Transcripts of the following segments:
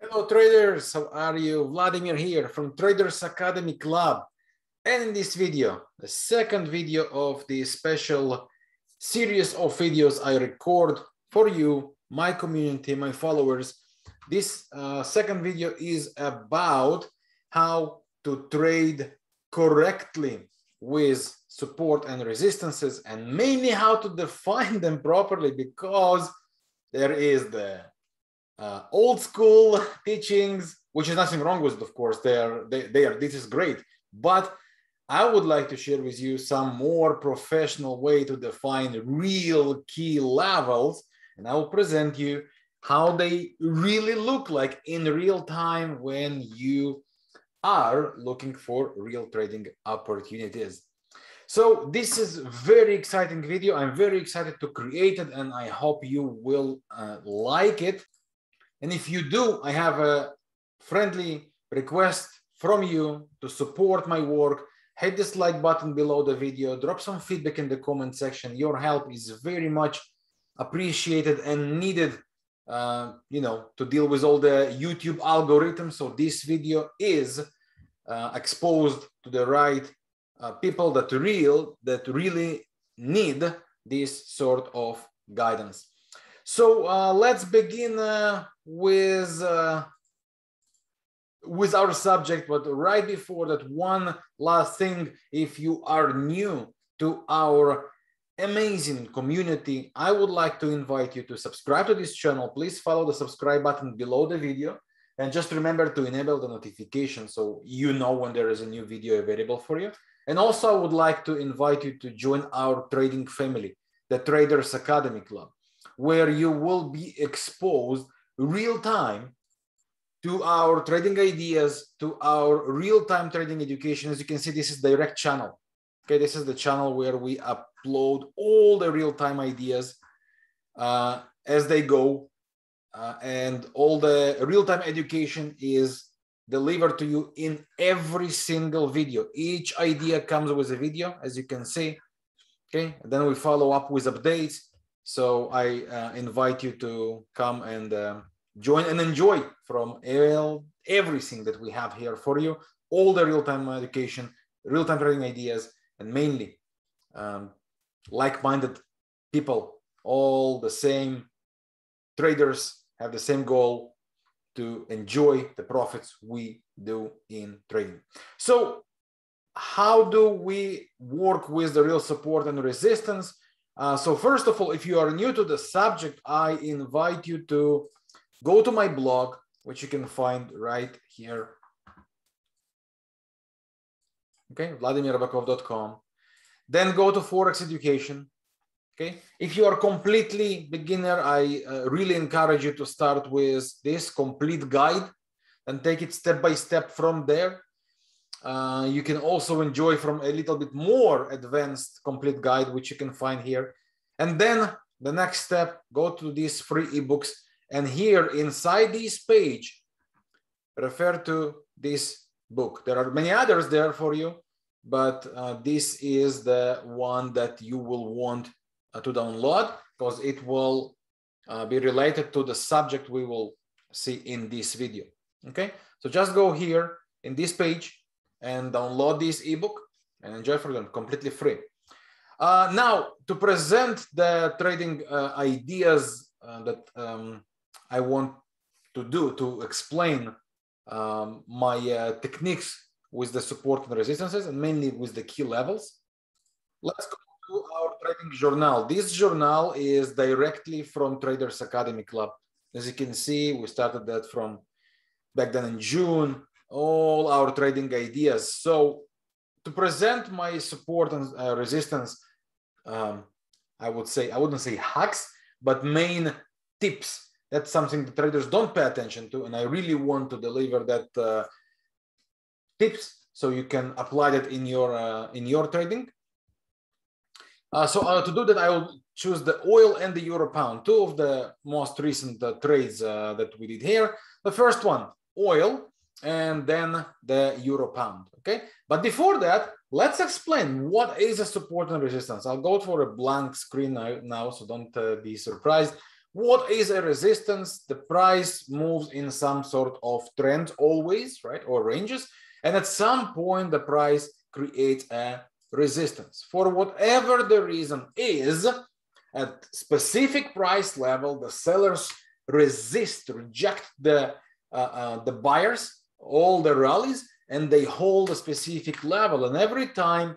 Hello traders, how are you? Vladimir here from Traders Academy Club. And in this video, the second video of the special series of videos I record for you, my community, my followers. This uh, second video is about how to trade correctly with support and resistances and mainly how to define them properly because there is the uh, old school teachings, which is nothing wrong with it, of course. They are, they, they are, this is great. But I would like to share with you some more professional way to define real key levels. And I will present you how they really look like in real time when you are looking for real trading opportunities. So this is very exciting video. I'm very excited to create it and I hope you will uh, like it. And if you do, I have a friendly request from you to support my work. Hit this like button below the video, drop some feedback in the comment section. Your help is very much appreciated and needed, uh, you know, to deal with all the YouTube algorithms. So this video is uh, exposed to the right uh, people that real that really need this sort of guidance. So uh, let's begin uh, with uh, with our subject, but right before that, one last thing: if you are new to our amazing community, I would like to invite you to subscribe to this channel. Please follow the subscribe button below the video. And just remember to enable the notification so you know when there is a new video available for you. And also I would like to invite you to join our trading family, the Traders Academy Club where you will be exposed real time to our trading ideas, to our real-time trading education. As you can see, this is direct channel. Okay, this is the channel where we upload all the real-time ideas uh, as they go. Uh, and all the real-time education is delivered to you in every single video. Each idea comes with a video, as you can see. Okay, and then we follow up with updates so I uh, invite you to come and uh, join and enjoy from all, everything that we have here for you, all the real-time education, real-time trading ideas, and mainly um, like-minded people, all the same traders have the same goal to enjoy the profits we do in trading. So how do we work with the real support and resistance? Uh, so first of all, if you are new to the subject, I invite you to go to my blog, which you can find right here. Okay, vladimirribakov.com. Then go to Forex Education. Okay, if you are completely beginner, I uh, really encourage you to start with this complete guide and take it step by step from there. Uh, you can also enjoy from a little bit more advanced complete guide, which you can find here. And then the next step, go to these free ebooks. And here inside this page, refer to this book. There are many others there for you, but uh, this is the one that you will want uh, to download because it will uh, be related to the subject we will see in this video. Okay, so just go here in this page and download this ebook and enjoy for them completely free. Uh, now, to present the trading uh, ideas uh, that um, I want to do to explain um, my uh, techniques with the support and resistances and mainly with the key levels. Let's go to our trading journal. This journal is directly from Traders Academy Club. As you can see, we started that from back then in June all our trading ideas. So to present my support and uh, resistance, um, I would say, I wouldn't say hacks, but main tips. That's something the traders don't pay attention to. And I really want to deliver that uh, tips so you can apply that in your, uh, in your trading. Uh, so uh, to do that, I will choose the oil and the euro pound, two of the most recent uh, trades that we did here. The first one, oil, and then the euro pound okay but before that let's explain what is a support and resistance i'll go for a blank screen now, so don't uh, be surprised What is a resistance? The price moves in some sort of trend always, right? Or ranges. And at some point, the price creates a resistance. For whatever the reason is, at specific price level, the sellers resist, reject the, uh, uh, the buyers, all the rallies, and they hold a specific level. And every time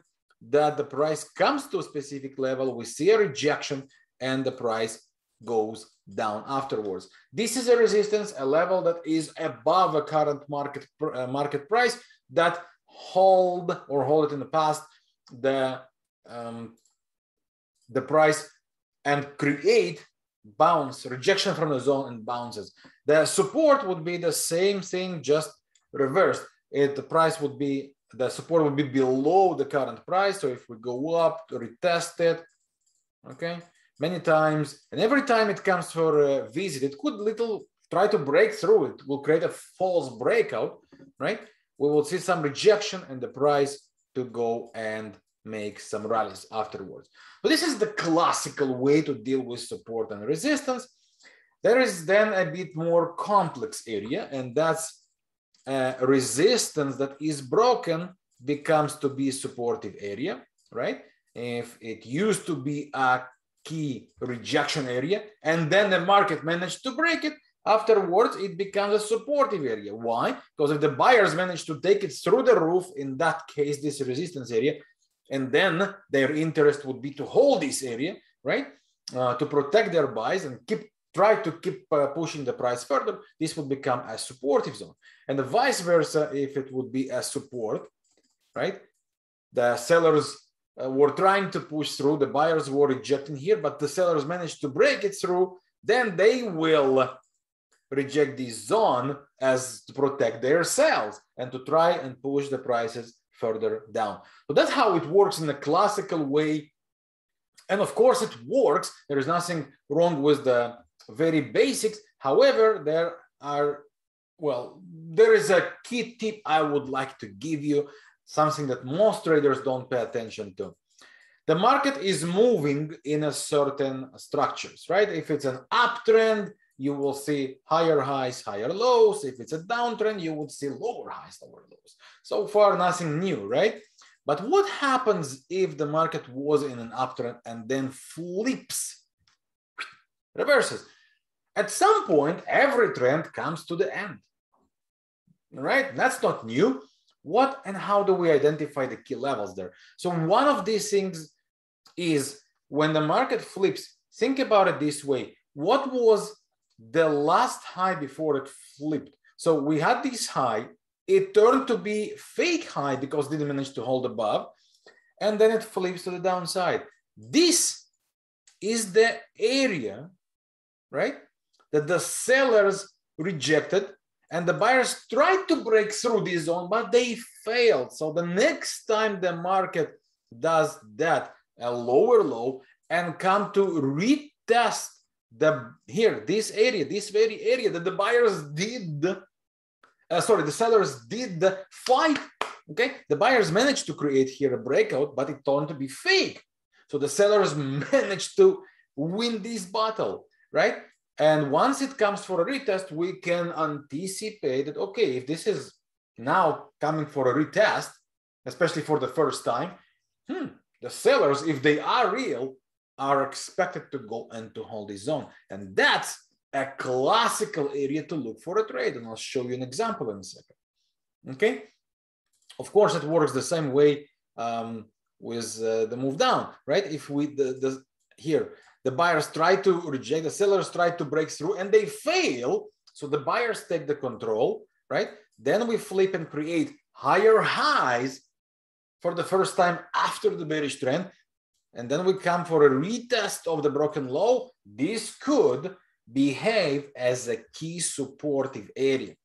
that the price comes to a specific level, we see a rejection and the price goes down afterwards. This is a resistance, a level that is above a current market, uh, market price that hold or hold it in the past the, um, the price and create bounce, rejection from the zone and bounces. The support would be the same thing, just reversed. It, the price would be, the support would be below the current price. So if we go up to retest it, okay, many times, and every time it comes for a visit, it could little try to break through. It will create a false breakout, right? We will see some rejection and the price to go and make some rallies afterwards. But this is the classical way to deal with support and resistance. There is then a bit more complex area, and that's resistance that is broken becomes to be supportive area, right? If it used to be a key rejection area, and then the market managed to break it, afterwards it becomes a supportive area. Why? Because if the buyers manage to take it through the roof, in that case, this resistance area, and then their interest would be to hold this area, right? Uh, to protect their buys and keep try to keep uh, pushing the price further, this would become a supportive zone. And the vice versa, if it would be a support, right? The sellers uh, were trying to push through, the buyers were rejecting here, but the sellers managed to break it through, then they will reject this zone as to protect their sales and to try and push the prices further down. So that's how it works in a classical way. And of course it works. There is nothing wrong with the very basics. However, there are, well, there is a key tip I would like to give you, something that most traders don't pay attention to. The market is moving in a certain structures, right? If it's an uptrend, you will see higher highs, higher lows. If it's a downtrend, you would see lower highs, lower lows. So far, nothing new, right? But what happens if the market was in an uptrend and then flips, reverses? At some point, every trend comes to the end, right? That's not new. What and how do we identify the key levels there? So one of these things is when the market flips, think about it this way. What was the last high before it flipped? So we had this high, it turned to be fake high because didn't manage to hold above, and then it flips to the downside. This is the area, right, that the sellers rejected and the buyers tried to break through this zone, but they failed. So the next time the market does that, a lower low, and come to retest the here, this area, this very area that the buyers did, uh, sorry, the sellers did fight. Okay, the buyers managed to create here a breakout, but it turned to be fake. So the sellers managed to win this battle, right? And once it comes for a retest, we can anticipate that, okay, if this is now coming for a retest, especially for the first time, hmm, the sellers, if they are real, are expected to go and to hold this zone. And that's a classical area to look for a trade. And I'll show you an example in a second. Okay. Of course, it works the same way um, with uh, the move down, right? If we, the, the here, the buyers try to reject, the sellers try to break through and they fail. So the buyers take the control, right? Then we flip and create higher highs for the first time after the bearish trend. And then we come for a retest of the broken low. This could behave as a key supportive area.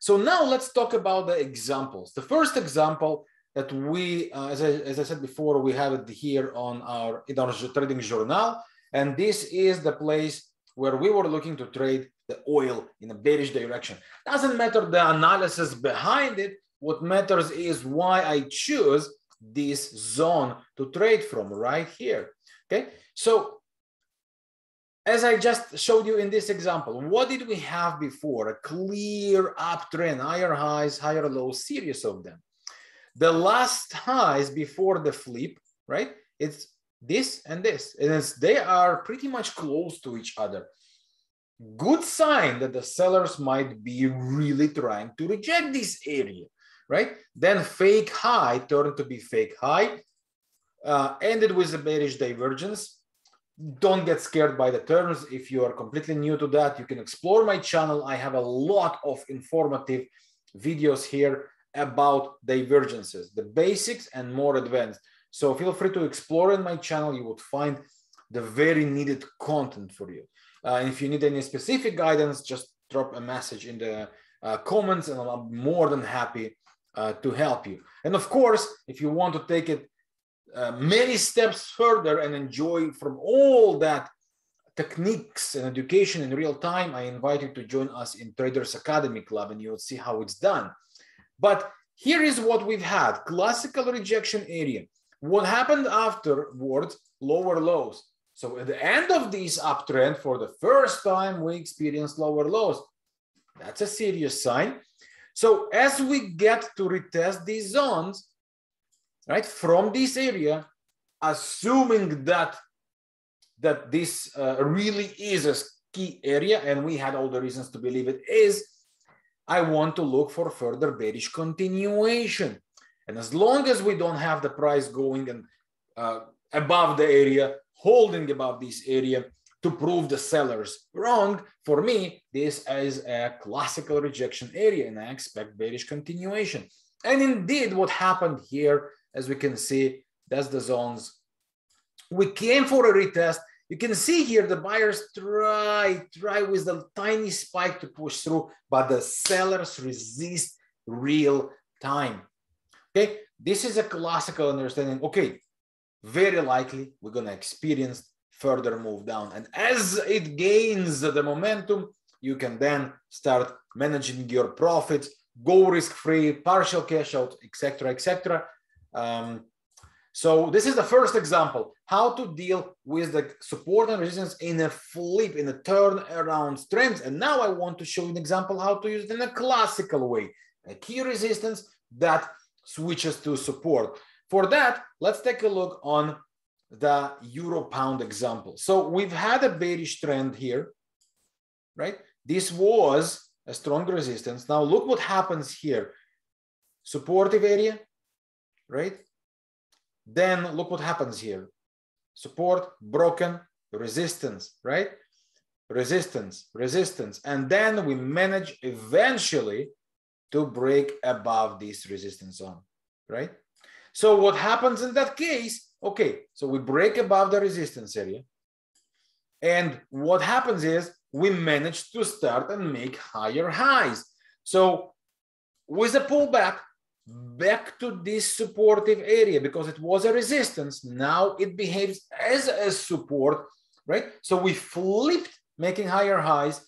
So now let's talk about the examples. The first example that we, uh, as, I, as I said before, we have it here on our, in our trading journal. And this is the place where we were looking to trade the oil in a bearish direction. Doesn't matter the analysis behind it. What matters is why I choose this zone to trade from right here. Okay, so as I just showed you in this example, what did we have before? A clear uptrend, higher highs, higher lows, series of them. The last highs before the flip, right? It's this and this, and they are pretty much close to each other. Good sign that the sellers might be really trying to reject this area, right? Then fake high turned to be fake high, uh, ended with a bearish divergence, don't get scared by the terms. If you are completely new to that, you can explore my channel. I have a lot of informative videos here about divergences, the basics and more advanced. So feel free to explore in my channel. You would find the very needed content for you. Uh, and if you need any specific guidance, just drop a message in the uh, comments and I'm more than happy uh, to help you. And of course, if you want to take it uh, many steps further and enjoy from all that techniques and education in real time, I invite you to join us in Traders Academy Club and you'll see how it's done. But here is what we've had, classical rejection area. What happened afterwards, lower lows. So at the end of this uptrend, for the first time, we experienced lower lows. That's a serious sign. So as we get to retest these zones, right, from this area, assuming that, that this uh, really is a key area, and we had all the reasons to believe it is, I want to look for further bearish continuation. And as long as we don't have the price going and uh, above the area, holding above this area to prove the sellers wrong, for me, this is a classical rejection area and I expect bearish continuation. And indeed, what happened here as we can see, that's the zones. We came for a retest. You can see here the buyers try, try with the tiny spike to push through, but the sellers resist real time. Okay, this is a classical understanding. Okay, very likely we're gonna experience further move down. And as it gains the momentum, you can then start managing your profits, go risk-free, partial cash out, etc., etc. Um, so this is the first example, how to deal with the support and resistance in a flip, in a turnaround trend. And now I want to show you an example how to use it in a classical way, a key resistance that switches to support. For that, let's take a look on the euro pound example. So we've had a bearish trend here, right? This was a strong resistance. Now look what happens here. Supportive area, right? Then look what happens here. Support, broken, resistance, right? Resistance, resistance. And then we manage eventually to break above this resistance zone, right? So what happens in that case? Okay, so we break above the resistance area. And what happens is we manage to start and make higher highs. So with a pullback, back to this supportive area because it was a resistance. Now it behaves as a support, right? So we flipped making higher highs.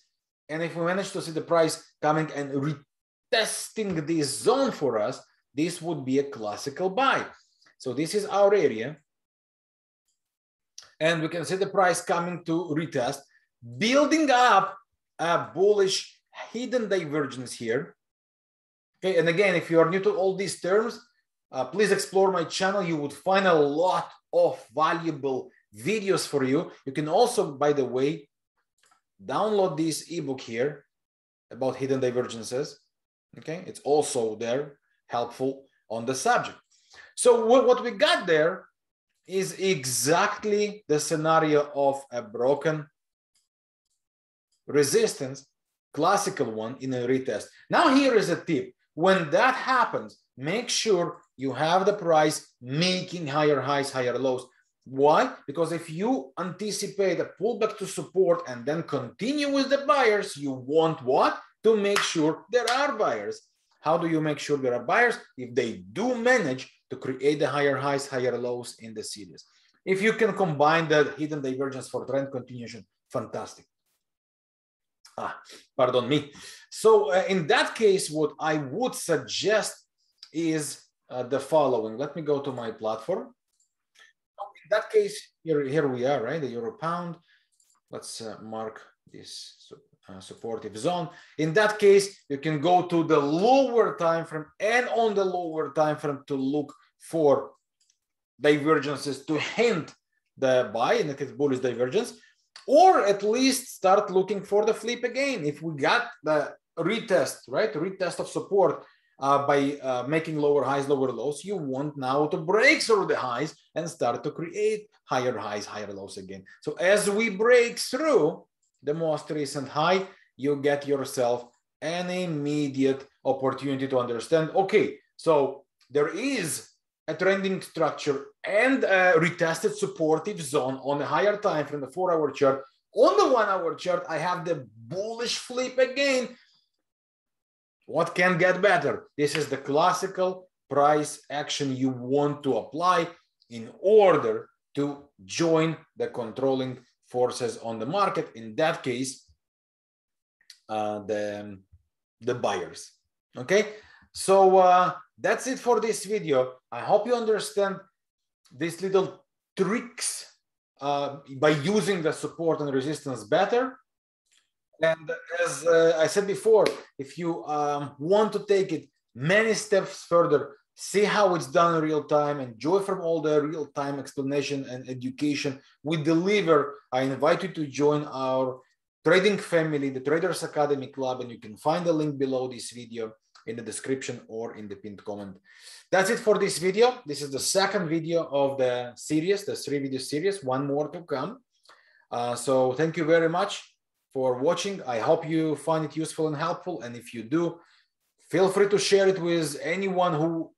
And if we manage to see the price coming and retesting this zone for us, this would be a classical buy. So this is our area. And we can see the price coming to retest, building up a bullish hidden divergence here Okay, and again, if you are new to all these terms, uh, please explore my channel. You would find a lot of valuable videos for you. You can also, by the way, download this ebook here about hidden divergences. Okay, it's also there, helpful on the subject. So what we got there is exactly the scenario of a broken resistance, classical one in a retest. Now here is a tip. When that happens, make sure you have the price making higher highs, higher lows. Why? Because if you anticipate a pullback to support and then continue with the buyers, you want what? To make sure there are buyers. How do you make sure there are buyers? If they do manage to create the higher highs, higher lows in the series. If you can combine the hidden divergence for trend continuation, fantastic. Ah, pardon me. So uh, in that case, what I would suggest is uh, the following. Let me go to my platform. In that case, here, here we are, right? The euro pound. let's uh, mark this uh, supportive zone. In that case, you can go to the lower time frame and on the lower time frame to look for divergences to hint the buy in the case bullish divergence, or at least start looking for the flip again. If we got the retest, right, retest of support uh, by uh, making lower highs, lower lows, you want now to break through the highs and start to create higher highs, higher lows again. So as we break through the most recent high, you get yourself an immediate opportunity to understand, okay, so there is a trending structure and a retested supportive zone on the higher time from the four hour chart. On the one hour chart, I have the bullish flip again. What can get better? This is the classical price action you want to apply in order to join the controlling forces on the market. In that case, uh, the, the buyers. Okay, so uh, that's it for this video. I hope you understand these little tricks uh, by using the support and resistance better. And as uh, I said before, if you um, want to take it many steps further, see how it's done in real time, and enjoy from all the real time explanation and education we deliver. I invite you to join our trading family, the Traders Academy Club, and you can find the link below this video in the description or in the pinned comment. That's it for this video. This is the second video of the series, the three video series, one more to come. Uh, so thank you very much for watching. I hope you find it useful and helpful. And if you do, feel free to share it with anyone who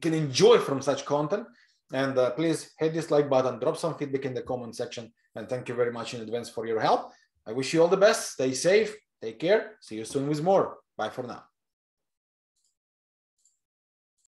can enjoy from such content. And uh, please hit this like button, drop some feedback in the comment section. And thank you very much in advance for your help. I wish you all the best. Stay safe. Take care. See you soon with more. Bye for now.